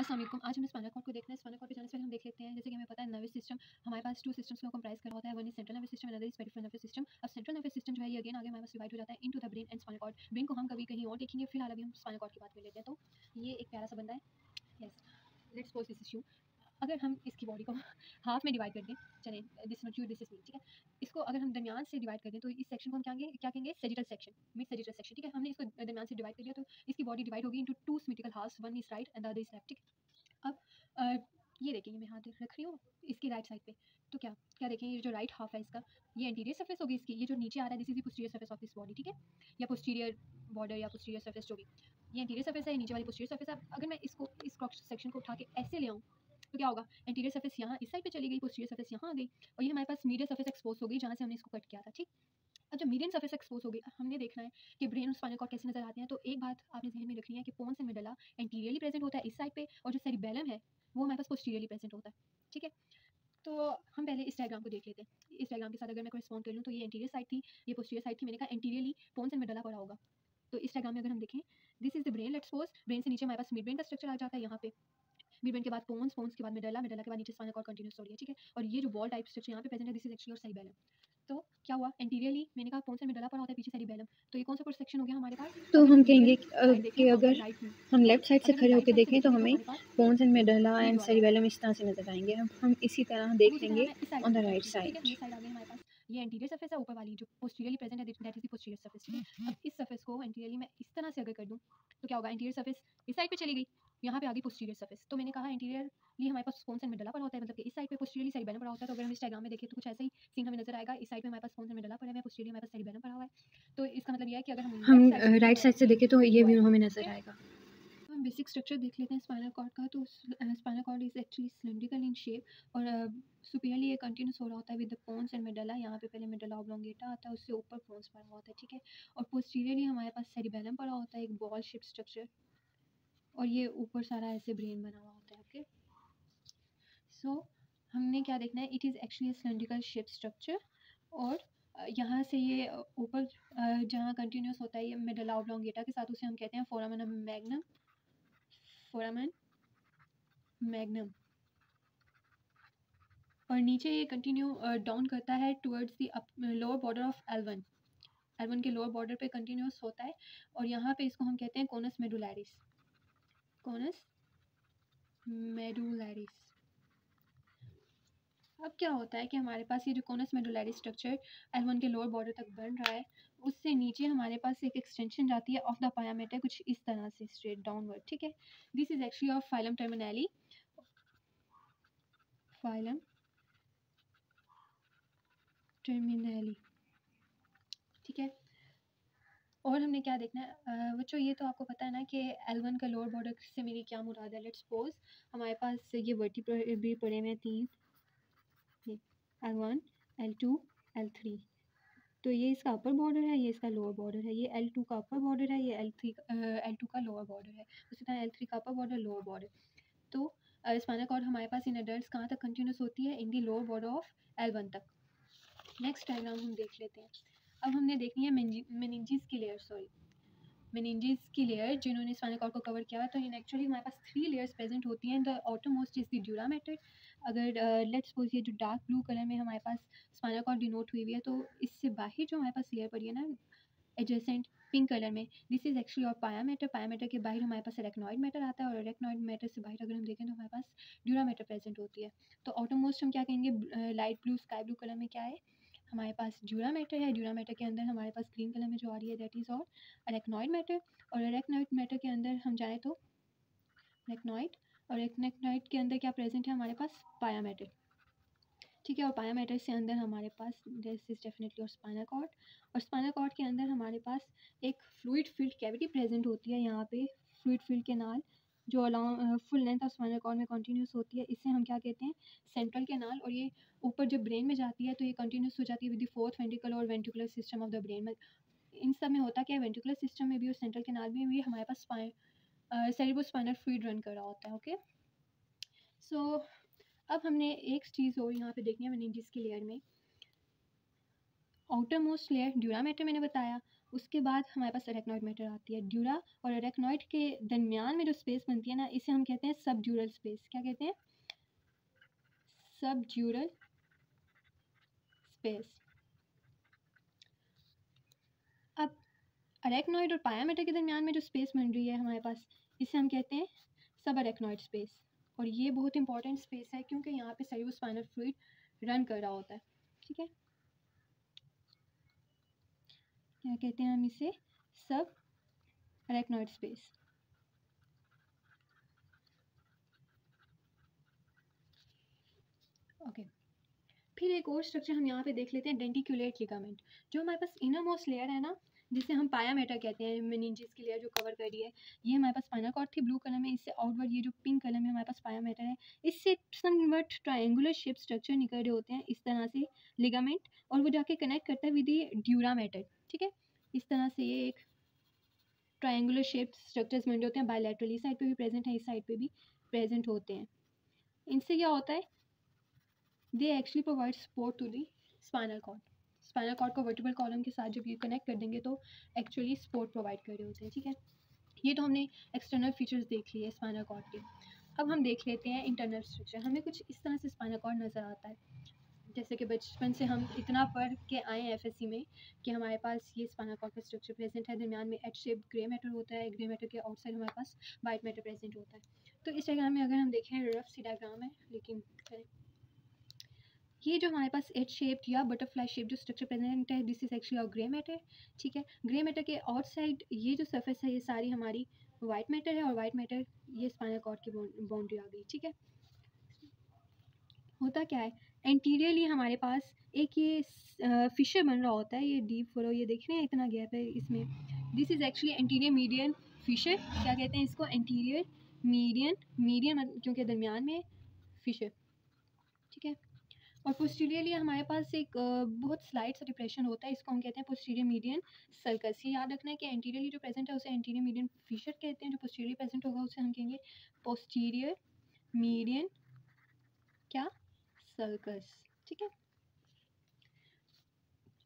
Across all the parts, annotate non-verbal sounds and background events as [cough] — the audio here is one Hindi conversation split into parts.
अस्सलाम आज हम स्पाइनल कॉर्ड को देखते हैं स्पाइनल कॉर्ड पे जाने से पहले हम देख लेते हैं, जैसे कि हमें पता है नर्वस सिस्टम हमारे पास टू सिस्टम्स को कंप्राइज कर होता है one is central nervous system another is peripheral nervous system अब सेंट्रल नर्वस सिस्टम जो है, ये अगेन आगे हमारे पास डिवाइड हो जाता है into the brain and spinal cord brain को हम कभी कहीं और देखेंगे, फ़िलहाल अभी हम स्पाइनल कॉर्ड की बात कर लेते हैं। तो ये एक प्यारा सा बंदा है। Yes let's pose this issue अगर हम इसकी बॉडी को हाफ़ में डिवाइड कर दें, चले this you this is me ठीक है? इसको अगर हम दरमियान से डिवाइड कर दें तो इस सेक्शन को हम क्या कहेंगे क्या कहेंगे? Sagittal section mid sagittal section ठीक है? हमने इसको दरमियान से डिवाइड कर लिया तो इसकी बॉडी डिवाइड होगी into two symmetrical half one is right and the other is left ठीक अब ये देखेंगे मैं हाथ रख रही हूँ इसकी राइट साइड पे तो क्या क्या देखेंगे ये जो राइट हाफ़ है इसका, ये एंटीरियर सरफेस होगी इसकी, ये जो नीचे आ रहा है this is posterior surface of this body ठीक है? या पोस्टीरियर बॉर्डर या पोस्टीरियर सरफेस जो भी, ये एंटीरियर सरफेस है नीचे वाली पोस्टीरियर सरफेस है। अगर मैं इसको, इस सेक्शन को उठा के ऐसे ले आऊँ तो क्या होगा? एंटीरियर सरफेस यहाँ इस साइड पे चली गई पोस्टीरियर सरफेस यहाँ आ गई और ये हमारे पास मीडियर सर्फेस एक्सपोज हो गई जहाँ से हमने इसको कट किया था, ठीक? अब जब मीडियम सर्फेस एक्सपोज हो गई हमने देखना है कि ब्रेन और स्पाइनल कॉर्ड कैसे नज़र आते हैं। तो एक बात आपने जहन में रखनी है कि pons and medulla anteriorly present होता है इस साइड पे और जो सेरिबेलम है, वो हमारे पास पोस्टीरियरली प्रेजेंट होता है, ठीक है? तो हम पहले इस डायग्राम को देख लेते हैं। इस डायग्राम के साथ अगर मैं रिस्पॉन्ड कर लूँ तो ये एंटीरियर साइड थी, ये पोस्टीरियर साइड थी, मैंने कहा एंटीरियरली पोन्स एंड मेडला पड़ा होगा। तो इस डायग्राम में अगर हम देखें this is the brain let's suppose brain से नीचे हमारे पास मिड ब्रेन का स्ट्रक्चर आ जाता है यहाँ पे। ब्रेन के बाद पोन्स पोन्स के बाद मेडला मेडला के बाद नीचे स्पाइनल कॉर्ड कंटिन्यूस रही है ठीक है? और ये जो बॉल टाइप स्ट्रक्चर यहाँ पे प्रेजेंट है दिस इज़ एक्चुअली और सेरिबेलम तो क्या हुआ? एंटीरियरली मैंने कहा पोन्स एंड मेडला पड़ा होता है पीछे सेरिबेलम तो ये कौन सा सेक्शन हो गया हमारे पास? तो हम कहेंगे कि अगर हम लेफ़्ट साइड से खड़े होकर देखें तो हमें pons and medulla and cerebellum इस तरह से नज़र आएँगे। हम हम इसी तरह देख लेंगे ऑन द राइट साइड ये एंटीरियर सरफेस है ऊपर वाली जो पोस्टीरियरली प्रेजेंट है that is the posterior surface ठीक है? अब इस सरफेस को एंटीरियरली मैं इस तरह से अगर कर दूँ तो क्या होगा? एंटीरियर सरफेस इस साइड पे चली गई। यहाँ पे आ गई पोस्टीरियर सरफेस तो मैंने कहा एंटीरियरली हमारे पास स्पोन्स एंड मेडला पड़ा होता है। मतलब कि इस साइड पे पोस्टीरियरली सेरिबेलम पड़ा होता है। तो अगर हम इस डायग्राम में देखें तो कुछ ऐसा ही सीन हमें नज़र आएगा इस साइड पे हमारे पास स्पोन्स एंड मेडला पड़ा है पोस्टीरियरली हमारे पास सेरिबेलम पड़ा हुआ है। तो इसका मतलब ये है कि अगर हम हम राइट साइड से देखें तो ये भी हमें नज़र आएगा। तो हम बेसिक स्ट्रक्चर देख लेते हैं स्पाइनल कॉर्ड का। तो spinal cord is actually cylindrical in shape और सुपीरियरली ये कंटिन्यूस हो रहा होता है with the pons and medulla यहाँ पे पहले मेडला ऑब्लोंगेटा आता है उससे ऊपर पोन्स पड़ा होता है ठीक है? और पोस्टीरियरली हमारे पास सेरिबेलम पड़ा होता है एक बॉल शेप स्ट्रक्चर और ये ऊपर सारा ऐसे ब्रेन बना हुआ होता है ओके सो हमने क्या देखना है? It is actually cylindrical shape structure और यहाँ से ये ऊपर जहाँ कंटिन्यूस होता है, ये मिडल ऑब्लोंगेटा के साथ उसे हम कहते हैं फोरामन मैग्नम फोरामन मैग्नम और नीचे ये कंटिन्यू डाउन करता है towards the lower border of L one L one के लोअर बॉर्डर पे कंटिन्यूस होता है और यहाँ पे इसको हम कहते हैं कोनस मेडुलैरिस कोनस मेडुलैरिस। अब क्या होता है कि हमारे पास ये जो conus medullaris structure L one के लोअर बॉर्डर तक बन रहा है उससे नीचे हमारे पास एक एक्सटेंशन जाती है ऑफ़ द पायामेटर कुछ इस तरह से स्ट्रेट डाउनवर्ड ठीक है? This is actually of filum terminale filum terminale ठीक है? और हमने क्या देखना है? बच्चों ये तो आपको पता है ना कि एल वन का लोअर बॉर्डर से मेरी क्या मुराद है? लेट्स सपोज़ हमारे पास ये वर्टी भी पड़े हुए हैं तीन। L one L two L three तो ये इसका अपर बॉर्डर है, ये इसका लोअर बॉर्डर है। ये एल टू का अपर बॉर्डर है, ये एल थ्री एल टू का लोअर बॉर्डर है। उसी तरह थ्री का अपर बॉर्डर लोअर बॉर्डर तो स्पाइनल कॉर्ड हमारे पास इन एडल्ट कहाँ तक कंटिन्यूस होती है? In the lower border of L तक। नेक्स्ट डायग्राम हम देख लेते हैं। अब हमने देखनी है मेनिंजिस की लेयर सॉरी मेनिंजिस की लेयर जिन्होंने स्पाइनल कॉर्ड को कवर किया है तो इन एक्चुअली हमारे पास थ्री लेयर्स प्रेजेंट होती हैं the outermost is the dura mater अगर लेट्स सपोज़ ये जो डार्क ब्लू कलर में हमारे पास स्पाइनल कॉर्ड डिनोट हुई हुई है तो इससे बाहर जो हमारे पास लेयर पड़ी है ना एडजेसेंट पिंक कलर में दिस इज़ एक्चुअली और पाया मैटर पायामेटर पायामेटर के बाहर हमारे पास इलेक्नॉइड मैटर आता है और इलेक्नॉइड मैटर से बाहर अगर हम देखें तो हमारे पास ड्यूरा मैटर प्रेजेंट होती है. तो ऑटोमोस्ट हम क्या कहेंगे light blue sky blue colour में क्या है? हमारे पास ड्यूरा मैटर है। ड्यूरा मैटर के अंदर हमारे पास ग्रीन कलर में जो आ रही है दैट इज़ और अरेक्नॉइड मैटर और अरेक्नॉइड मैटर के अंदर हम जाए तो अरेक्नॉइड और अरेक्नॉइड के अंदर क्या प्रेजेंट है? हमारे पास पाया मैटर ठीक है, और पाया मैटर से अंदर हमारे पास दिस इज़ डेफिनेटली और स्पाइनल कॉर्ड और स्पाइनल कॉर्ड के अंदर हमारे पास एक फ्लूइड फ़ील्ड कैविटी प्रेजेंट होती है यहाँ पे। फ्लूइड फ़ील्ड के नाल जो along full length of spinal cord में कंटिन्यूस होती है इसे हम क्या कहते हैं? सेंट्रल कैनाल और ये ऊपर जब ब्रेन में जाती है तो ये कंटिन्यूस हो जाती है विद द फोर्थ वेंट्रिकल और ventricular system of the brain में। इन सब में होता क्या है? वेंट्रिकुलर सिस्टम में भी और सेंट्रल कैनाल में भी हमारे पास स्पाइन सेरिबो स्पाइनल फ्लूइड रन कर रहा होता है ओके सो अब हमने एक चीज़ और यहाँ पे देखनी है मेनिंजिस की लेयर में। आउटर मोस्ट लेयर ड्यूरामेटर मैंने बताया। उसके बाद हमारे पास अरेक्नॉइड मैटर आती है ड्यूरा और अरेक्नॉइड के दरमियान में जो स्पेस बनती है ना, इसे हम कहते हैं सब ड्यूरल स्पेस क्या कहते हैं? सब ड्यूरल स्पेस अब अरेक्नॉइड और पायामीटर के दरमियान में जो स्पेस बन रही है हमारे पास, इसे हम कहते हैं सब अरेक्नॉइड स्पेस और ये बहुत इंपॉर्टेंट स्पेस है, क्योंकि यहाँ पे सेरियोस्पाइनल फ्लूइड रन कर रहा होता है. ठीक है? क्या कहते हैं हम इसे? सब अरेक्नॉइड स्पेस ओके फिर एक और स्ट्रक्चर हम यहाँ पे देख लेते हैं डेंटिकुलेट लिगामेंट जो हमारे पास इनर मोस्ट लेयर है ना, जिसे हम पाया पायामेटा कहते हैं मिनिंजिस की लेयर जो कवर कर रही है, ये हमारे पास पाना कॉर्ड थी ब्लू कलर में, इससे आउटवर्ड ये जो पिंक कलर में हमारे पास पाया पायामेटा है, इससे समवट ट्रायंगुलर शेप स्ट्रक्चर निकल रहे होते हैं, इस तरह से लिगामेंट और वो जाके कनेक्ट करता है विद ड्यूरा मैटर ठीक है? इस तरह से ये एक ट्रायंगुलर शेप स्ट्रक्चर्स बन होते हैं बायोलेटरली साइड पे भी प्रेजेंट है, इस साइड पे भी प्रेजेंट होते हैं। इनसे क्या होता है? They actually provide support to the spinal cord spinal cord को वर्टिबल कॉलम के साथ जब ये कनेक्ट कर देंगे तो एक्चुअली सपोर्ट प्रोवाइड कर रहे होते हैं, ठीक है? ये तो हमने एक्सटर्नल फीचर्स देख लिए स्पाइनल कॉर्ड के। अब हम देख लेते हैं इंटरनल स्ट्रक्चर हमें कुछ इस तरह से स्पाइनल कॉर्ड नज़र आता है। जैसे कि बचपन से हम इतना पढ़ के आए हैं एफ़ में कि हमारे पास ये स्पाइनल कॉर्ड का स्ट्रक्चर प्रेजेंट है, दरमियान में एच शेप ग्रे मैटर होता है ग्रे मैटर के आउटसाइड हमारे पास वाइट मैटर प्रेजेंट होता है। तो इस डायग्राम में अगर हम देखें रफ सी डायग्राम है, लेकिन ये जो हमारे पास एच शेप या बटरफ्लाई शेप जो स्ट्रक्चर प्रेजेंट है this is actually grey matter ठीक है? ग्रे मैटर के आउट साइड ये जो सरफेस है, ये सारी हमारी वाइट मैटर है और वाइट मैटर ये स्पाइनल कॉर्ड की बाउंड्री आ गई, ठीक है? होता क्या है? एंटीरियरली हमारे पास एक ये फिशर बन रहा होता है, ये डीप फरो ये देख रहे हैं इतना गैप है इसमें। This is actually anterior median fissure क्या कहते हैं इसको? एंटीरियर मीडियन मीडियन क्योंकि दरमियान में फिशर ठीक है? और पोस्टीरियरली हमारे पास एक बहुत स्लाइड सा डिप्रेशन होता है, इसको हम कहते हैं पोस्टीरियर मीडियन सर्कस ये याद रखना है कि एंटीरियरली जो प्रेजेंट है, उसे एंटीरियर मीडियन फिशर कहते हैं, जो पोस्टीरियर प्रेजेंट होगा, उसे हम कहेंगे पोस्टीरियर मीडियन क्या? सर्कस, ठीक है?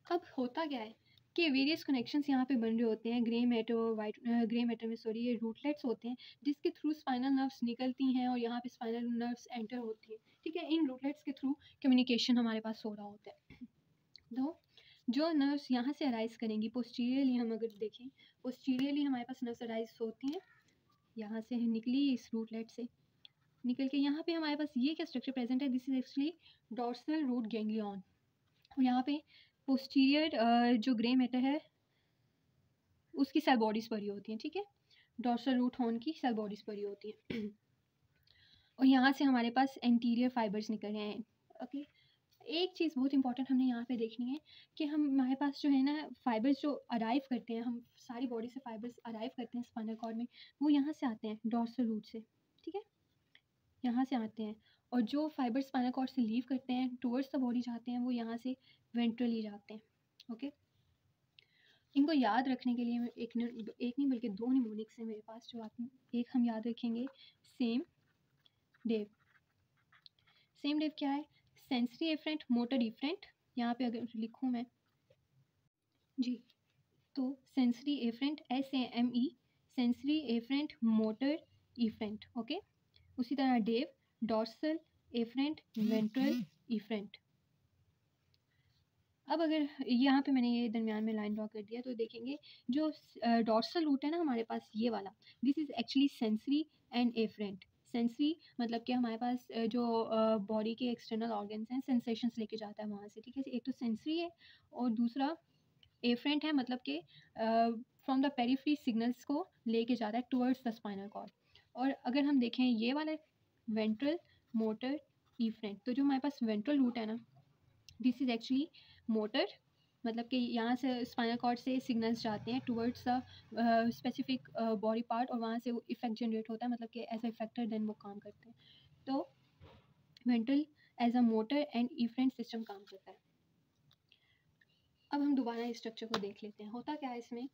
अब होता क्या है कि वेरियस कनेक्शंस यहाँ पे बन रहे होते हैं grey matter white grey matter में सॉरी ये रूटलेट्स होते हैं, जिसके थ्रू स्पाइनल नर्व्स निकलती हैं और यहाँ पे स्पाइनल नर्व्स एंटर होती हैं, ठीक है? इन रूटलेट्स के थ्रू कम्युनिकेशन हमारे पास हो रहा होता है। तो जो नर्व्स यहाँ से अराइज करेंगी पोस्टीरियरली हम अगर देखें पोस्टीरियरली हमारे पास नर्व्स अराइज होती हैं, यहाँ से निकली इस रूटलेट से। निकल के, यहाँ पे हमारे पास ये क्या स्ट्रक्चर प्रेजेंट है? This is actually dorsal root ganglion और यहाँ पे पोस्टीरियर जो ग्रे मैटर है, उसकी सेल बॉडीज़ पड़ी होती हैं, ठीक है? डॉर्सल रूट हॉर्न की सेल बॉडीज़ पड़ी होती हैं। [clears throat] और यहाँ से हमारे पास एंटीरियर फाइबर्स निकल रहे हैं। ओके एक चीज़ बहुत इंपॉर्टेंट हमने यहाँ पे देखनी है कि हम, हमारे पास जो है ना फाइबर्स जो अराइव करते हैं, हम सारी बॉडी से फाइबर्स अराइव करते हैं स्पाइनल कॉर्ड में, वो यहाँ से आते हैं डॉर्सल रूट से, ठीक है? यहाँ से आते हैं और जो फाइबर स्पाइनल कॉर्ड से लीव करते हैं, टूवर्ड्स द बॉडी जाते हैं, वो यहाँ से वेंट्रली जाते हैं, ओके? इनको याद रखने के लिए एक एक नहीं बल्कि दो निमोनिक्स हैं मेरे पास, जो आप, एक हम याद रखेंगे, सेम डेव। सेम डेव क्या है? सेंसरी एफरेंट मोटर डिफरेंट, यहाँ पे अगर लिखूँ मैं। जी तो sensory afferent S A M E sensory afferent motor efferent okay? उसी तरह डेव, डॉर्सल, एफरेंट, वेंट्रल, इफरेंट। अब अगर यहाँ पे मैंने ये दरमियान में लाइन ड्रॉ कर दिया तो देखेंगे जो डॉर्सल रूट है ना हमारे पास, ये वाला। This is actually sensory and afferent sensory मतलब कि हमारे पास जो बॉडी के एक्सटर्नल ऑर्गन्स हैं सेंसेशंस लेके जाता है वहाँ से, ठीक है? एक तो सेंसरी है और दूसरा एफरेंट है मतलब कि फ्रॉम द पेरीफ्री सिग्नल्स को लेके जाता है टुवर्ड्स द स्पाइनल कॉर्ड और अगर हम देखें ये वाले वेंट्रल मोटर इफरेंट तो जो हमारे पास वेंट्रल रूट है ना दिस इज़ एक्चुअली मोटर मतलब कि यहाँ से स्पाइनल कॉर्ड से सिग्नल्स जाते हैं टुवर्ड्स स्पेसिफिक बॉडी पार्ट और वहाँ से वो इफ़ेक्ट जनरेट होता है मतलब कि एज ए इफेक्टर देन वो काम करते हैं। तो ventral as a motor and efferent system काम करता है। अब हम दोबारा इस स्ट्रक्चर को देख लेते हैं। होता क्या है इसमें?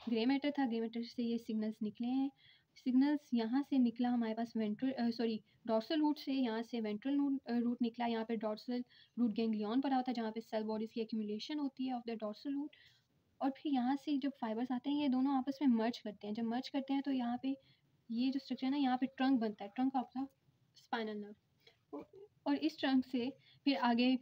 ग्रे मैटर था ग्रे मैटर से ये सिग्नल्स निकले हैं। सिग्नल्स यहाँ से निकला हमारे पास वेंट्रल सॉरी, डॉर्सल रूट से यहाँ से वेंट्रल रूट निकला। यहाँ पे डॉर्सल रूट गैंग्लियन पर होता है, जहाँ पे सेल बॉडीज़ की एक्यूमुलेशन होती है ऑफ़ द डॉर्सल रूट। और फिर यहाँ से जब फाइबर्स आते हैं, ये दोनों आपस में मर्ज करते हैं। जब मर्ज करते हैं तो यहाँ पे ये जो स्ट्रक्चर है ना, यहाँ पे ट्रंक बनता है। Trunk of the spinal nerve और इस ट्रंक से फिर आगे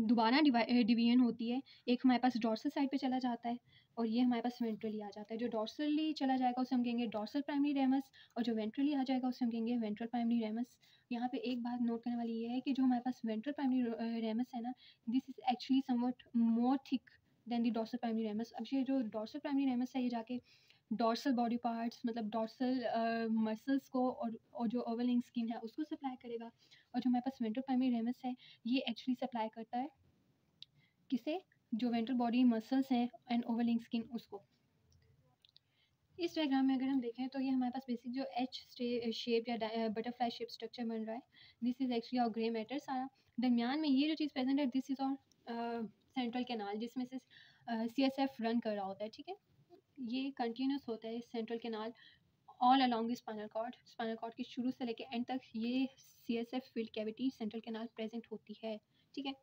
दोबारा डिवीज़न होती है। एक हमारे पास डॉर्सल साइड पे चला जाता है। और ये हमारे पास वेंट्रली आ जाता है। जो डॉर्सली चला जाएगा उसे हम कहेंगे डॉर्सल प्राइमरी रेमस और जो वेंट्रली आ जाएगा उसे हम कहेंगे वेंट्रल प्राइमरी रेमस। यहाँ पे एक बात नोट करने वाली ये है कि जो हमारे पास वेंट्रल प्राइमरी रेमस है ना this is actually somewhat more thick than the dorsal primary ramus अब ये जो डॉर्सल प्राइमरी रेमस है, ये जाके डॉर्सल बॉडी पार्ट्स मतलब डॉर्सल मसल्स को और और जो ओवलिंग स्किन है, उसको सप्लाई करेगा। और जो हमारे पास वेंट्रल प्राइमरी रेमस है, ये एक्चुअली सप्लाई करता है किसे? जो वेंट्रल बॉडी मसल्स हैं एंड ओवरलिंग स्किन उसको। इस डायग्राम में अगर हम देखें तो ये हमारे पास बेसिक जो एच शेप या बटरफ्लाई शेप स्ट्रक्चर बन रहा है। दिस इज़ एक्चुअली और ग्रे मैटर सारा। दरमियान में ये जो चीज़ प्रेजेंट है दिस इज़ और सेंट्रल कैनाल जिसमें से सी एस एफ़ रन कर रहा होता है, ठीक है? ये कंटिन्यूस होता है central canal all along spinal cord spinal cord के शुरू से लेकर एंड तक ये C S F filled cavity central canal present होती है, ठीक है?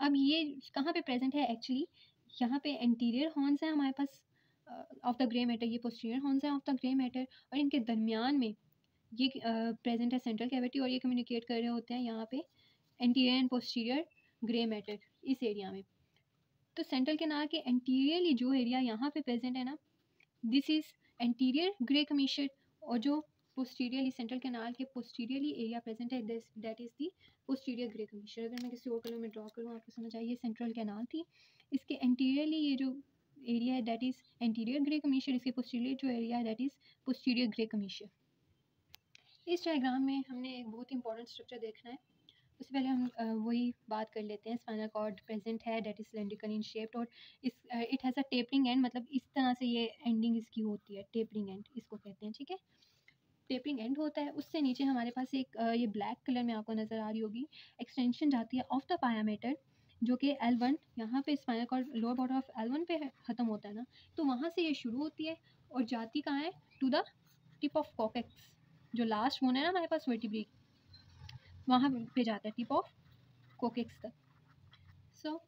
अब ये कहाँ पे प्रेजेंट है एक्चुअली? यहाँ पे एंटीरियर हॉर्न्स हैं हमारे पास ऑफ़ द ग्रे मैटर, ये पोस्टीरियर हॉर्न्स हैं ऑफ़ द ग्रे मैटर और इनके दरमियान में ये प्रेजेंट है सेंट्रल कैविटी और ये कम्युनिकेट कर रहे होते हैं यहाँ पे anterior and posterior grey matter इस एरिया में। तो सेंट्रल केनाल के एंटीरियरली जो एरिया यहाँ पे प्रेजेंट है ना this is anterior grey commissure और जो पोस्टीरियरली सेंट्रल केनाल के पोस्टीरियरली एरिया प्रेजेंट है that is the posterior grey commissure अगर मैं किसी और कलर में ड्रॉ करूँ, आपको समझ आइए सेंट्रल केनाल थी। इसके एंटीरियरली ये जो एरिया है that is anterior grey commissure इसके पोस्टीरियर जो एरिया है that is posterior grey commissure इस डायग्राम में हमने एक बहुत इंपॉर्टेंट स्ट्रक्चर देखना है। उससे पहले हम वही बात कर लेते हैं स्पाइनल कॉर्ड प्रेजेंट है that is cylindrical in shaped और इस it has a tapering end मतलब इस तरह से ये एंडिंग इसकी होती है टेपरिंग एंड इसको कहते हैं, ठीक है? टेपरिंग एंड होता है उससे नीचे हमारे पास एक ये ब्लैक कलर में आपको नज़र आ रही होगी एक्सटेंशन जाती है ऑफ़ द पायामीटर जो कि एल वन यहाँ पे spinal cord lower border of L one पे ख़त्म होता है ना तो वहाँ से ये शुरू होती है और जाती कहाँ है? To the tip of coccyx जो लास्ट वन है ना हमारे पास वर्टिब्री वहाँ पे जाता है टिप ऑफ़ कोकेक्स तक। सो so,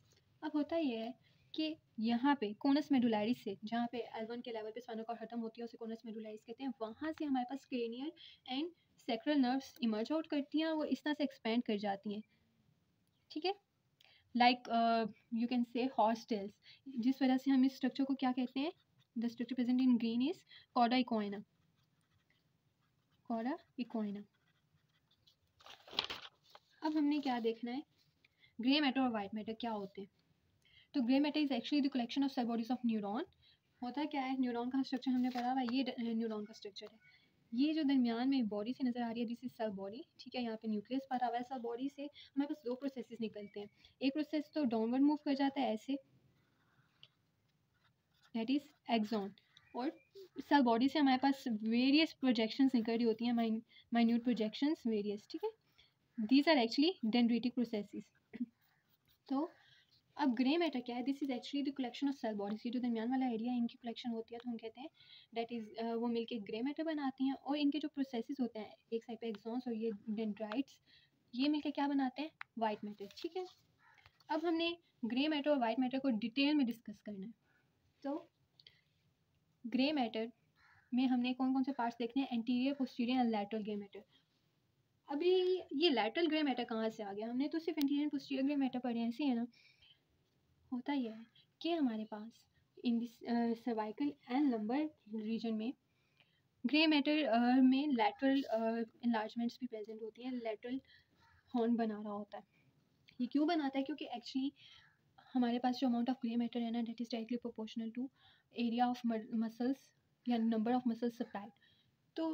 अब होता ये है कि यहाँ पे कोनस मेडुलारिस से, जहाँ पे एल के लेवल पे स्पाइनल कॉर्ड खत्म होती है, उसे कोनस मेडुलारिस कहते हैं, वहाँ से हमारे पास cranial and sacral nerves emerge out करती हैं वो इस तरह से एक्सपेंड कर जाती हैं। ठीक है? Like you can say horse tails जिस वजह से हम इस स्ट्रक्चर को क्या कहते हैं? The structure present in green is cauda equina cauda equina अब हमने क्या देखना है? ग्रे मैटर और वाइट मैटर क्या होते हैं? तो grey matter is actually the collection of cell bodies of neuron होता क्या है? न्यूरॉन का स्ट्रक्चर हमने पढ़ा हुआ ये न्यूरॉन का स्ट्रक्चर है। ये जो दरमियान में बॉडी से नज़र आ रही है दिस इज़ सेल बॉडी ठीक है? यहाँ पे न्यूक्लियस पर हुआ है सेल बॉडी से। हमारे पास दो प्रोसेसेस निकलते हैं। एक प्रोसेस तो डाउनवर्ड मूव कर जाता है ऐसे। दैट इज़ एक्जॉन और सेल बॉडी से हमारे पास वेरियस प्रोजेक्शंस निकल रही होती हैं माइन्यूट प्रोजेक्शंस वेरियस ठीक है? These are actually dendritic processes तो अब ग्रे मैटर क्या है? This is actually the collection of cell bodies ये जो दरमियान वाला एरिया है इनकी कलेक्शन होती है तो हम कहते हैं दैट इज़ वो मिलके ग्रे मैटर बनाती हैं और इनके जो प्रोसेसेस होते हैं, एक साइड पे एक्सॉन्स और ये डेंड्राइट्स ये मिलके क्या बनाते हैं? वाइट मैटर ठीक है? अब हमने ग्रे मैटर और वाइट मैटर को डिटेल में डिस्कस करना है। तो ग्रे मैटर में हमने कौन कौन से पार्ट्स देखने हैं? Anterior posterior and lateral grey matter अभी ये लैटरल ग्रे मैटर कहाँ से आ गया? हमने तो सिर्फ़ एंटीरियर पोस्टीरियर ग्रे मैटर पढ़े ऐसे है ना? होता यह है कि हमारे पास in this cervical and lumbar region में ग्रे मैटर uh, में लैटरल इन्लार्जमेंट्स भी प्रेजेंट होती हैं। लेटरल हॉर्न बना रहा होता है। ये क्यों बनाता है? क्योंकि एक्चुअली हमारे पास जो अमाउंट ऑफ़ ग्रे मैटर है ना that is directly proportional to area of muscles या नंबर ऑफ़ मसल्स सप्लाइड तो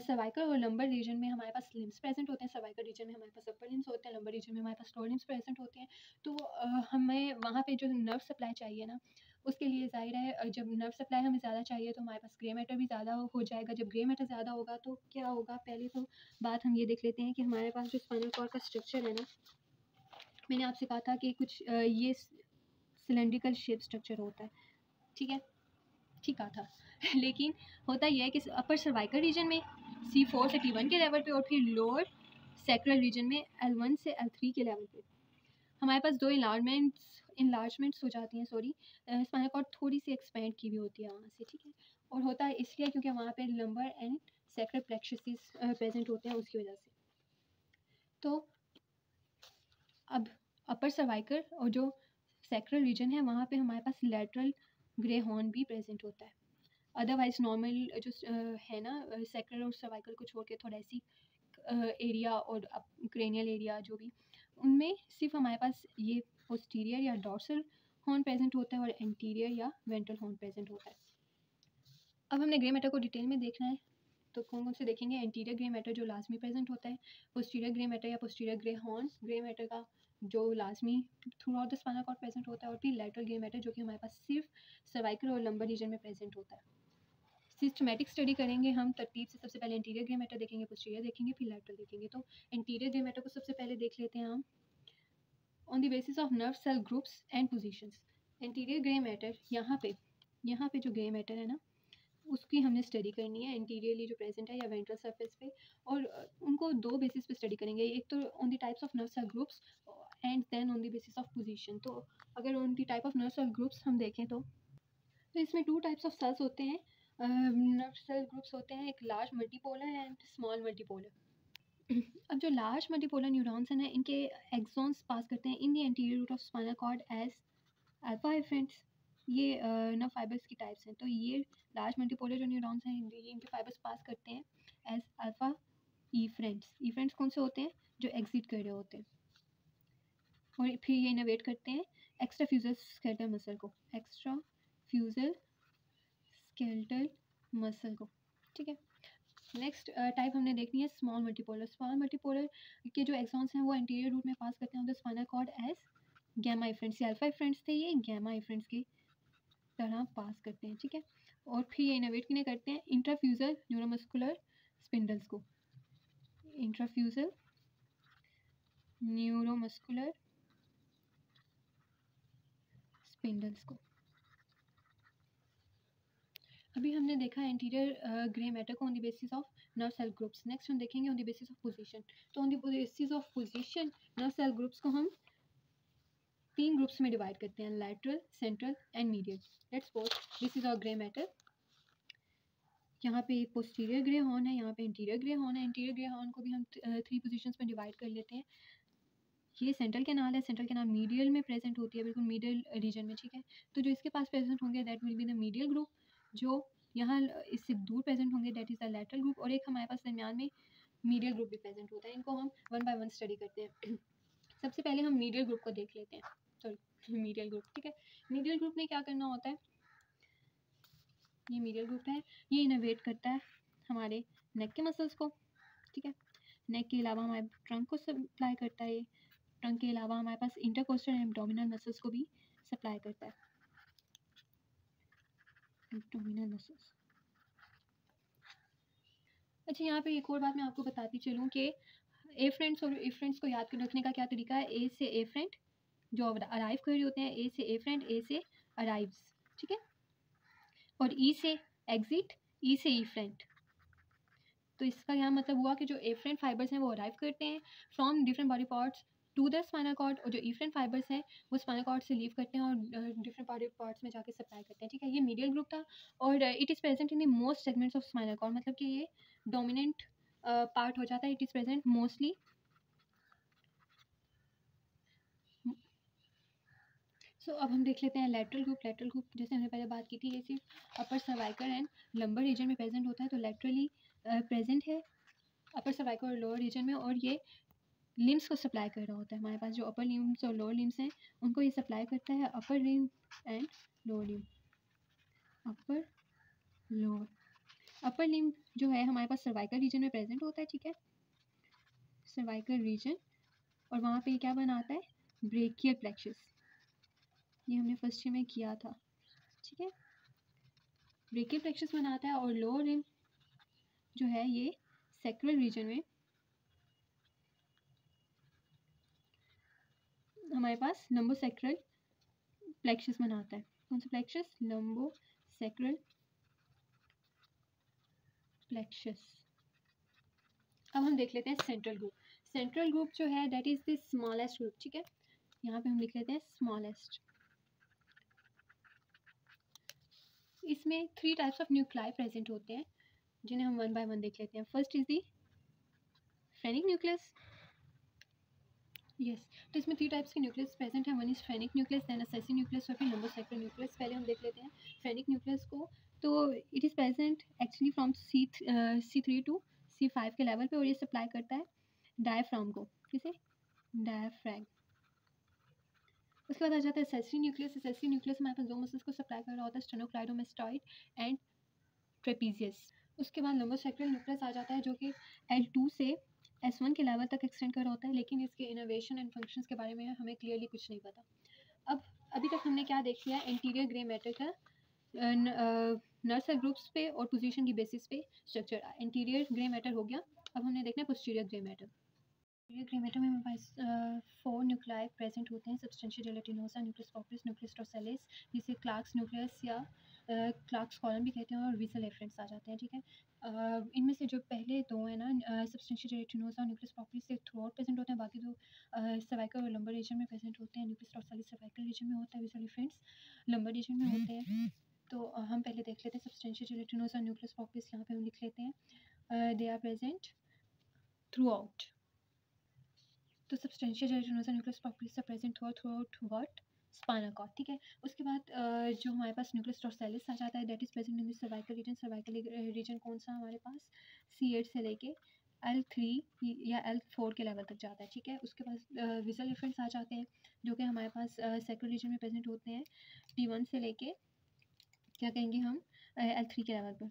सर्वाइकल और लंबर रीजन में हमारे पास लिम्स प्रेजेंट होते हैं सर्वाइकल रीजन में हमारे पास अपर लिम्स होते हैं लंबर रीजन में हमारे पास लोअर लिम्स प्रेजेंट होते हैं। तो हमें वहाँ पे जो नर्व सप्लाई चाहिए ना, उसके लिए ज़ाहिर है जब नर्व सप्लाई हमें ज़्यादा चाहिए तो हमारे पास ग्रे मैटर भी ज़्यादा हो जाएगा। जब ग्रे मैटर ज़्यादा होगा तो क्या होगा? पहले तो बात हम ये देख लेते हैं कि हमारे पास जो स्पाइनल कॉर्ड का स्ट्रक्चर है ना, मैंने आपसे कहा था कि कुछ ये सिलेंड्रिकल शेप स्ट्रक्चर होता है। ठीक है? ठीक कहा था। [laughs] लेकिन होता यह है कि अपर सर्वाइकल रीजन में सी फोर से टी वन के लेवल पे और फिर लोअर सेक्रल रीजन में एल वन से एल थ्री के लेवल पे। हमारे पास दो इलाजमेंट्स इनलार्जमेंट्स हो जाती हैं सॉरी स्पाइनल कॉर्ड थोड़ी सी एक्सपेंड की भी होती है वहाँ से, ठीक है? और होता है इसलिए क्योंकि वहाँ पे lumbar and sacral plexuses present होते हैं उसकी वजह से। तो अब अपर सर्वाइकल और जो सेक्रल रीजन है, वहाँ पे हमारे पास लेटरल ग्रे हॉर्न भी प्रेजेंट होता है। अदरवाइज़ नॉर्मल जो है ना सेक्रल और सर्वाइकल को छोड़ के थोड़ा ऐसी एरिया और क्रेनियल एरिया जो भी, उनमें सिर्फ़ हमारे पास ये पोस्टीरियर या डॉर्सल हॉर्न प्रेजेंट होता है और एंटीरियर या वेंट्रल हॉर्न प्रेजेंट होता है। अब हमने ग्रे मैटर को डिटेल में देखना है तो कौन कौन से देखेंगे? एंटीरियर ग्रे मैटर जो लाजमी प्रेजेंट होता है पोस्टीरियर ग्रे मैटर या posterior grey horn grey matter का जो लाजमी throughout the spinal cord present होता है और फिर लेटरल ग्रे मैटर जो कि हमारे पास सिर्फ़ सर्वाइकल और लंबर रीजन में प्रेजेंट होता है। सिस्टमेटिक स्टडी करेंगे हम, तरतीब से सबसे पहले इंटीरियर ग्रे मैटर देखेंगे पोस्टीरियर देखेंगे, फिर लेटरल देखेंगे। तो इंटीरियर ग्रे मैटर को सबसे पहले देख लेते हैं हम। On the basis of nerve cell groups and positions anterior grey matter यहाँ पे यहाँ पे जो ग्रे मैटर है ना, उसकी हमने स्टडी करनी है इंटीरियरली जो प्रेजेंट है या वेंट्रल सरफेस पे। और उनको दो बेसिस पे स्टडी करेंगे, एक तो on the types of nerve cell groups and then on the basis of position तो अगर on the type of nerve cell groups हम देखें तो तो इसमें टू टाइप्स ऑफ़ सेल्स होते हैं नर्व सेल ग्रुप्स होते हैं, एक large multipolar and small multipolar [clears throat] अब जो लार्ज मल्टीपोलर न्यूरॉन्स हैं इनके एग्जॉन्स पास करते हैं in the anterior root of spinal cord as alpha efferents. ये नर्व फाइबर्स की टाइप्स हैं। तो ये लार्ज मल्टीपोलर जो न्यूरॉन्स हैं ये इनके फाइबर्स पास करते हैं as alpha efferents efferents कौन से होते हैं? जो एग्जिट कर रहे होते हैं। और फिर ये इनोवेट करते हैं। एक्स्ट्रा फ्यूजल स्केल्टल मसल को। एक्स्ट्रा फ्यूजल स्केल्टल मसल को ठीक है? नेक्स्ट टाइप uh, हमने देखनी है स्मॉल मल्टीपोलर स्मॉल मल्टीपोलर के जो एक्सॉन्स हैं वो एंटीरियर रूट में पास करते हैं spinal cord as gamma efferents ये अल्फ़ा फ्रेंड्स थे ये गैमा फ्रेंड्स की तरह पास करते हैं ठीक है? और फिर ये इनोवेट किने करते हैं? इंट्राफ्यूजल न्यूरोमस्कुलर स्पिंडल्स को. इंट्राफ्यूजल न्यूरोमस्कुलर स्पिंडल्स को. अभी हमने देखा इंटीरियर ग्रे मैटर को on the basis of nerve cell groups next हम देखेंगे on the basis of position तो on the basis of position nerve cell groups को हम तीन ग्रुप्स में डिवाइड करते हैं lateral central and medial let's suppose this is our grey matter यहाँ पे पोस्टीरियर ग्रे हॉर्न है, यहाँ पे इंटीरियर ग्रे हॉर्न है. इंटीरियर ग्रे हॉर्न को भी हम थ्री पोजीशंस में डिवाइड कर लेते हैं. ये सेंट्रल कैनाल है सेंट्रल कैनाल मीडियल में प्रेजेंट होती है, बिल्कुल मीडियल रीजन में, ठीक है? तो जो इसके पास प्रेजेंट होंगे that will be the medial group जो यहाँ इससे दूर प्रेजेंट होंगे that is the lateral group और एक हमारे पास दरमियान में मीडियल ग्रुप भी प्रेजेंट होता है। इनको हम वन बाय वन स्टडी करते हैं। [clears throat] सबसे पहले हम मीडियल ग्रुप को देख लेते हैं। सॉरी मीडियल ग्रुप ठीक है? मीडियल ग्रुप ने क्या करना होता है? ये मीडियल ग्रुप है। ये इनोवेट करता है हमारे नेक के मसल्स को, ठीक है? नेक के अलावा हमारे ट्रंक को सप्लाई करता है ट्रंक के अलावा हमारे पास इंटरकोस्टल एब्डोमिनल मसल्स को भी सप्लाई करता है। अच्छा यहाँ पे एक और बात मैं आपको बताती चलूँ कि ए फ्रेंड्स और ए फ्रेंड्स को याद रखने का क्या तरीका है? ए से ए फ्रेंड जो अराइव कर रहे होते हैं ए से ए फ्रेंड ए से अराइव्स ठीक है? और ई e से एग्जिट ई से ई फ्रेंड तो इसका यहाँ मतलब हुआ कि जो ए फ्रेंड फाइबर्स हैं वो अराइव करते हैं from different body parts to the spinal cord और जो इफ्रेंट फाइबर्स हैं वो स्पाइनल कॉर्ड से लीव करते हैं और डिफरेंट बॉडी पार्ट्स में जाके सप्लाई करते हैं ठीक है? ये मीडियल ग्रुप था और it is present in the most segments of spinal cord मतलब कि ये डोमिनेंट पार्ट हो जाता है it is present mostly so so, अब हम देख लेते हैं लेटरल ग्रुप लेटरल ग्रुप जैसे हमने पहले बात की थी ये सिर्फ़ upper cervical and lumbar region में प्रेजेंट होता है तो लेटरली प्रेजेंट है अपर सर्वाइकल और लोअर रीजन में और ये लिम्स को सप्लाई कर रहा होता है। हमारे पास जो अपर लिम्स और लोअर लिम्स हैं, उनको ये सप्लाई करता है upper limb and lower limb. Upper, lower. Upper limb जो है, हमारे पास सर्वाइकल रीजन में प्रेजेंट होता है, ठीक है? सर्वाइकल रीजन और वहाँ पे क्या बनाता है? ब्रेकियल प्लेक्शस ये हमने फ़र्स्ट ईयर में किया था, ठीक है? ब्रेकियल प्लेक्शस बनाता है और लोअर लिम जो है, ये सेक्रल रीजन में हमारे पास लम्बो सेक्रल प्लेक्शस बना होता है। कौन सा प्लेक्शस लम्बो सेक्रल प्लेक्शस अब हम देख लेते हैं सेंट्रल ग्रुप सेंट्रल ग्रुप जो है that is the smallest group ठीक है? यहाँ पे हम लिख लेते हैं स्मॉलेस्ट इसमें three types of nuclei present होते हैं, जिन्हें हम वन बाय वन देख लेते हैं। First is the phrenic nucleus yes तो इसमें थ्री टाइप्स के न्यूक्लियस प्रेजेंट है. One is phrenic nucleus then assessee nucleus और फिर लंबो साइक्लो न्यूक्लियस पहले हम देख लेते हैं फ्रेनिक न्यूक्लियस को. तो it is present actually from C C three to C five के लेवल पे और ये सप्लाई करता है डायफ्राम को. किसे डायफ्रैग उसके बाद आ जाता है सेसरी न्यूक्लियस सेसरी न्यूक्लियस हमारे पास दो मसल्स को सप्लाई कर रहा होता है स्टेनोक्लाइडोमेस्टॉइड एंड ट्रेपीजियस उसके बाद लंबोसेक्टल न्यूक्लियस आ जाता है जो कि एल टू से एस वन के लेवल तक एक्सटेंड कर होता है, लेकिन इसके इनोवेशन एंड फ़ंक्शन के बारे में हमें क्लियरली कुछ नहीं पता। अब, अभी तक हमने क्या देख लिया इंटीरियर ग्रे मैटर का नर्स ग्रुप्स पे और पोजीशन की बेसिस पे स्ट्रक्चर इंटीरियर ग्रे मैटर हो गया। अब हमने देखना है posterior grey matter grey matter में फोर न्यूक्लाई प्रेजेंट होते हैं सब्सटेंशियल जेलेटिनोसा न्यूक्लियस टोसेलिस जिसे क्लार्क्स न्यूक्लियस या क्लार्क्स कॉलम भी कहते हैं और विसल एफरेंट्स आ जाते हैं, ठीक है? इनमें से जो पहले दो हैं ना सब्सटेंशियल जेलेटिनोसा और न्यूक्लियस पॉपुलस से थ्रू आउट प्रेजेंट होते हैं, बाकी दो सर्वाइकल और लंबर रीजन में प्रेजेंट होते हैं न्यूक्लियस टोसेलिस सर्वाइकल रीजन में होता है विसल एफरेंट्स लंबर रीजन में होते हैं। तो हम पहले देख लेते हैं सब्सटेंशियल जेलेटिनोसा न्यूक्लियस पॉपुलस यहाँ पे हम लिख लेते हैं they are present throughout तो substantia gelatinosa nucleus proprius present हुआ throughout what spinal cord ठीक है? उसके बाद जो हमारे पास न्यूक्लियस टॉर्सेलिस आ जाता है that is present in the cervical region cervical region कौन सा हमारे पास? सी एट से लेके एल थ्री या एल फोर के लेवल तक जाता है, ठीक है? उसके बाद विजल इफेक्ट्स आ जाते हैं, जो कि हमारे पास सेक्रेट रीजन में प्रेजेंट होते हैं। टी वन से लेके, क्या कहेंगे हम? एल थ्री के लेवल पर।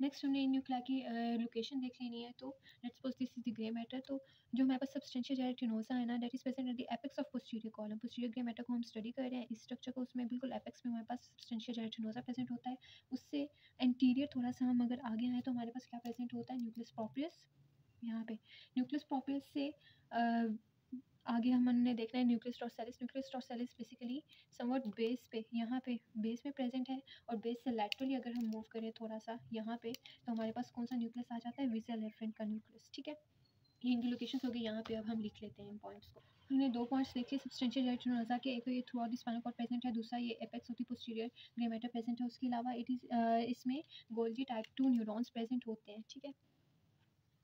नेक्स्ट हमने न्यूक्लिया की लोकेशन देख लेनी है तो let's suppose this is the grey matter तो जो हमारे पास सब्सटेंशियल जेलेटिनोसा है ना that is present at the apex of posterior column posterior grey matter को हम स्टडी कर रहे हैं, इस स्ट्रक्चर को, उसमें बिल्कुल एपेक्स में हमारे पास सब्सटेंशियल जेलेटिनोसा प्रेजेंट होता है। उससे एंटीरियर थोड़ा सा हम अगर आगे आए तो हमारे पास क्या प्रेजेंट होता है? न्यूक्लियस प्रोपियस यहाँ पे। न्यूक्लियस प्रोपियस से आगे हमने देखना है nucleus dorsalis nucleus dorsalis basically somewhat base पे, यहाँ पे बेस में प्रेजेंट है और बेस से लैटरली अगर हम मूव करें थोड़ा सा यहाँ पे तो हमारे पास कौन सा न्यूक्लियस आ जाता है? विजल एफरेंट का न्यूक्लियस ठीक है? ये इनकी लोकेशन हो गई यहाँ पे, अब हम लिख लेते हैं इन पॉइंट्स को। हमने दो पॉइंट्स देखे सब्सटेंशियल जेलेटिनोजा के, एक तो ये throughout spinal cord present है, दूसरा ये apex the posterior grey matter present है, उसके अलावा इट इज़ इसमें Golgi type two neurons present होते हैं, ठीक है?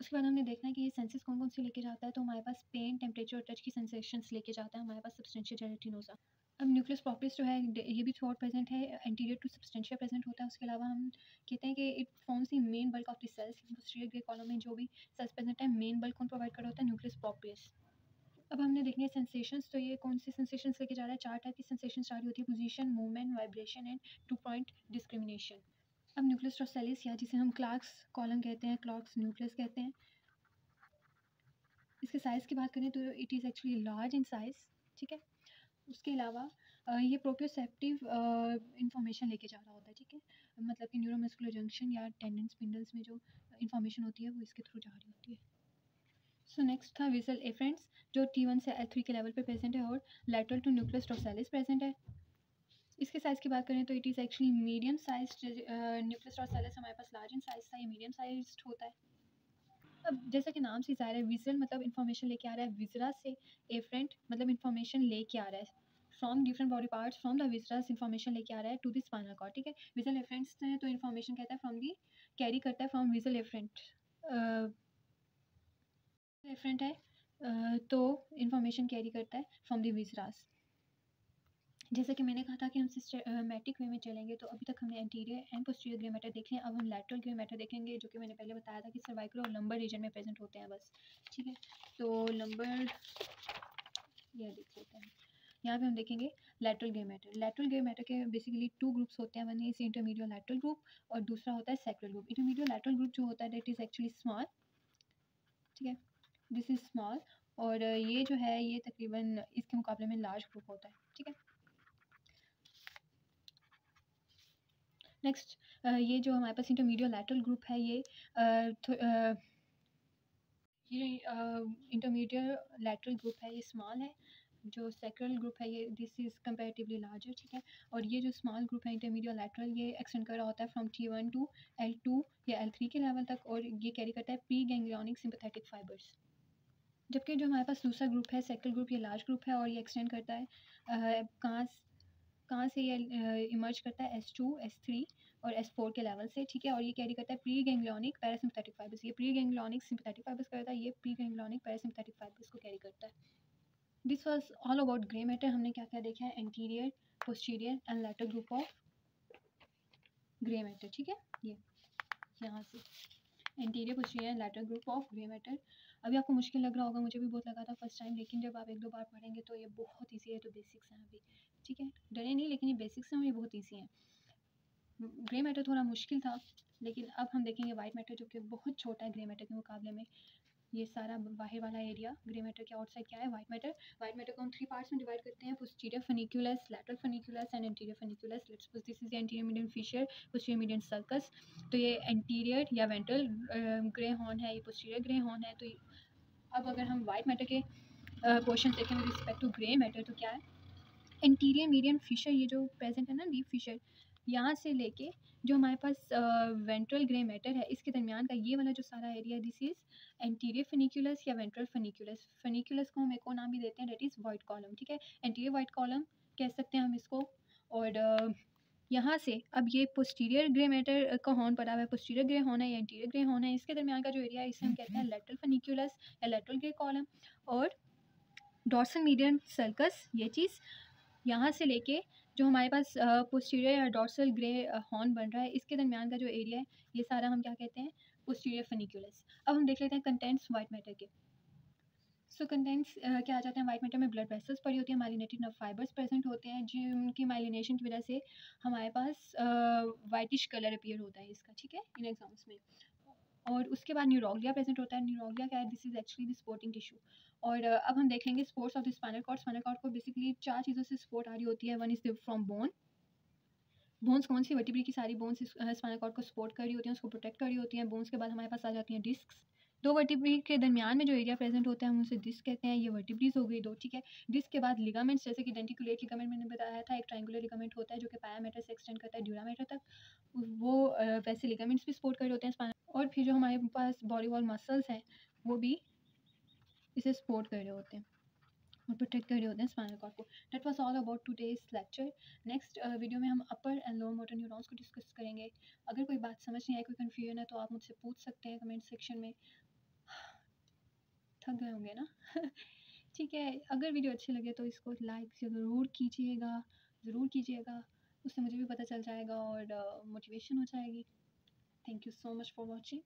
उसके बाद हमने देखना है कि ये सेंसेस कौन कौन से लेके जाता है तो हमारे पास पेन टेम्परेचर टच की सेंसेशंस लेके जाता है, हमारे पास सब्सटेंशियल जेलेटिनोसा अब न्यूक्लियस प्रॉपर्टीज़ जो है, ये भी थ्रू प्रेजेंट है एंटीरियर टू सब्सटेंशियल प्रेजेंट होता है, उसके अलावा हम कहते हैं कि it forms the main bulk of the cells posterior grey column में जो भी सेल्स प्रेजेंट है मेन बल्क कौन प्रोवाइड कर होता है न्यूक्लियस प्रॉपर्टीज़ अब हमने देखनी है सेंसेशंस तो ये कौन से सेंसेशंस लेके जा रहा है? चार टाइप की सेंसेशन स्टार्ट होती है position movement vibration and two point discrimination अब न्यूक्लियस टॉर्सेलिस या जिसे हम क्लार्क्स कॉलम कहते हैं क्लार्क्स न्यूक्लियस कहते हैं। इसके साइज़ की बात करें तो it is actually large in size ठीक है? उसके अलावा ये प्रोप्योसेप्टिव इंफॉर्मेशन लेके जा रहा होता है ठीक है? मतलब कि न्यूरोमस्कुलर जंक्शन या टेंडेंस स्पिंडल्स में जो इंफॉर्मेशन होती है वो इसके थ्रू जा रही होती है। सो so, नेक्स्ट था विजल एफ्रेंट्स जो टी वन से एल थ्री के लेवल पे प्रेजेंट है और lateral to nucleus dorsalis present है। इसके साइज़ की बात करें तो it is actually medium size nucleus dorsalis हमारे पास लार्ज इन साइज़ था, ये मीडियम साइज़ होता है। अब जैसा कि नाम से ज़ाहिर है विजल मतलब इन्फॉर्मेशन लेके आ रहा है विजरा से एफरेंट मतलब इन्फॉर्मेशन लेके आ रहा है। From different body parts from the viscera information लेके आ रहा है टू द स्पाइनल कॉर्ड ठीक है? विजल एफरेंट्स हैं तो इन्फॉर्मेशन कहता है फ्रॉम दी कैरी करता है फ्रॉम विजल एफरेंट एफरेंट है तो इन्फॉर्मेशन कैरी करता है फ्रॉम द विजरास जैसा कि मैंने कहा था कि हम सिस्टमैटिक वे में चलेंगे तो अभी तक हमने anterior and posterior grey matter देख अब हम लैटरल ग्रे मैटर देखेंगे, जो कि मैंने पहले बताया था कि सर्वाइकल और लंबर रीजन में प्रेजेंट होते हैं बस। ठीक है? तो लंबर यह देख लेते हैं। यहाँ पे हम देखेंगे lateral grey matter lateral grey matter के बेसिकली टू ग्रुप्स होते हैं। One is intermediolateral group और दूसरा होता है sacral group intermediolateral group जो होता है डेट इज़ एक्चुअली स्मॉल ठीक है? दिस इज़ स्मॉल और ये जो है, ये तकरीबन इसके मुकाबले में लार्ज ग्रुप होता है। ठीक है? नेक्स्ट ये जो हमारे पास इंटरमीडियो लैटरल ग्रुप है, ये ये इंटरमीडियो लैटरल ग्रुप है, ये स्मॉल है। जो सेक्रल ग्रुप है, ये दिस इज़ कंपेरेटिवली लार्जर ठीक है? और ये जो स्मॉल ग्रुप है इंटरमीडियो लैटरल ये एक्सटेंड कर रहा होता है from T one to L two या एल थ्री के लेवल तक और ये कैरी करता है प्री गैंग्लियोनिक सिंपथेटिक फाइबर्स जबकि जो हमारे पास दूसरा ग्रुप है सेक्रल ग्रुप ये लार्ज ग्रुप है और ये एक्सटेंड करता है कहाँ कहाँ से ये इमर्ज करता है? एस टू एस थ्री और एस फोर के लेवल से, ठीक है? और ये कैरी करता है प्री गेंग्लोनिक पैरासिम्पथेटिक फाइबर्स ये प्री गेंग्लोनिक सिंपथेटिक फाइबर्स करता है, ये प्री गेंग्लोनिक पैरासिम्पथेटिक फाइबर्स को कैरी करता है। This was all about grey matter हमने क्या क्या देखा है? Anterior posterior and lateral group of grey matter ठीक है? ये, यहाँ से। Anterior posterior lateral group of grey matter अभी आपको मुश्किल लग रहा होगा, मुझे भी बहुत लगा था फ़र्स्ट टाइम लेकिन जब आप एक दो बार पढ़ेंगे तो ये बहुत ईजी है तो बेसिक्स हैं अभी। ठीक है, डरे नहीं, लेकिन ये बेसिक्स हैं ये बहुत ईजी हैं। ग्रे मैटर थोड़ा मुश्किल था, लेकिन अब हम देखेंगे वाइट मैटर जो कि बहुत छोटा है ग्रे मैटर के मुकाबले में। ये सारा बाहर वाला एरिया ग्रे मैटर के आउटसाइड क्या है? वाइट मैटर वाइट मैटर को हम थ्री पार्ट्स में डिवाइड करते हैं posterior funiculus lateral funiculus and anterior funiculus let's suppose this is anterior medium fissure posterior medium sulcus तो ये एंटीरियर या वेंट्रल ग्रे हॉर्न है, ये पोस्टीरियर ग्रे हॉर्न है। तो अब अगर हम वाइट मैटर के पोर्शन देखें with respect to grey matter तो क्या है? एंटीरियर मीडियम फिशर ये जो प्रेजेंट है ना डीप फिशर यहाँ से लेके जो हमारे पास वेंट्रल ग्रे मैटर है इसके दरमियान का ये वाला जो सारा area this is anterior funiculus या वेंट्रल फनिकुलस फनिकुलस को हम एक और नाम भी देते हैं डेट इज़ वाइट कॉलम ठीक है? एंटीरियर वाइट कॉलम कह सकते हैं हम इसको। और यहाँ से अब ये पोस्टीरियर ग्रे मैटर का हॉर्न पड़ा हुआ है पोस्टीरियर ग्रे हॉर्न है या एंटीरियर ग्रे हॉर्न है इसके दरमियान का जो एरिया है इसे हम कहते हैं लेटरल फनिकुलस या लेटरल ग्रे कॉलम और डॉर्सल मीडियम सर्कस ये चीज़ यहाँ से लेके जो हमारे पास पोस्टीरियर या डॉर्सल ग्रे हॉर्न बन रहा है, इसके दरमियान का जो एरिया है, ये सारा हम क्या कहते हैं? पोस्टीरियर फनिकुलस अब हम देख लेते हैं कंटेंट्स वाइट मैटर के। सो कंटेंट्स क्या आ जाते हैं? वाइट मैटर में ब्लड वेसल्स पड़ी होती है माइलिनेटेड नर्व फाइबर्स प्रेजेंट होते हैं जिनकी माइलिनेशन की वजह से हमारे पास वाइटिश कलर अपीयर होता है इसका, ठीक है? इन एग्ज़ाम्स में। और उसके बाद न्यूरोग्लिया प्रेजेंट होता है। न्यूरोग्लिया क्या है? This is actually the supporting tissue और अब हम देख लेंगे supports of the spinal cord spinal cord को बेसिकली चार चीज़ों से सपोर्ट आ रही होती है. One is from bone bones कौन सी? वर्टिब्री की सारी बोन्स स्पाइनल कॉर्ड को सपोर्ट कर रही होती हैं, उसको प्रोटेक्ट कर रही होती हैं. बोन्स के बाद हमारे पास आ जाती हैं डिस्क दो वर्टिब्री के दरमियान में जो एरिया प्रेजेंट होता है, हम उसे डिस्क कहते हैं. ये वर्टिब्रीज हो गई दो, ठीक है? डिस्क के बाद लिगामेंट्स जैसे कि डेंटिकुलेट लिगामेंट मैंने बताया था, एक ट्रायंगुलर लिगामेंट होता है जो कि पायामीटर से एक्सटेंड करता है ड्यूरामीटर तक. वो वैसे लिगामेंट्स भी सपोर्ट कर रहे होते हैं और फिर जो हमारे पास बॉडी वॉल मसल्स हैं, वो भी इसे सपोर्ट कर रहे होते हैं और प्रोटेक्ट कर रहे होते हैं स्पाइनल कॉर्ड को। That was all about two days lecture next video में हम upper and lower motor neurons को डिस्कस करेंगे। अगर कोई बात समझ नहीं आई कोई कन्फ्यूज़न है तो आप मुझसे पूछ सकते हैं कमेंट सेक्शन में। थक गए होंगे ना? [laughs] ठीक है अगर वीडियो अच्छे लगे तो इसको लाइक ज़रूर कीजिएगा ज़रूर कीजिएगा। उससे मुझे भी पता चल जाएगा और मोटिवेशन uh, हो जाएगी। Thank you so much for watching